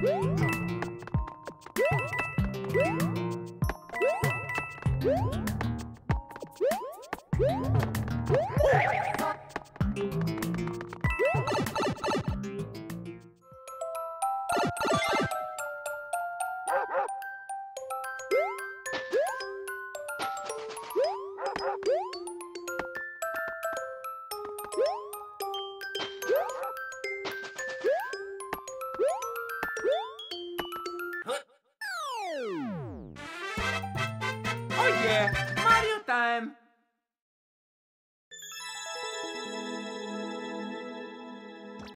Woo! Oh yeah, Mario time!